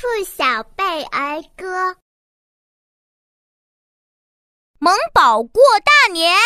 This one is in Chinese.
兔小贝儿歌。萌宝过大年。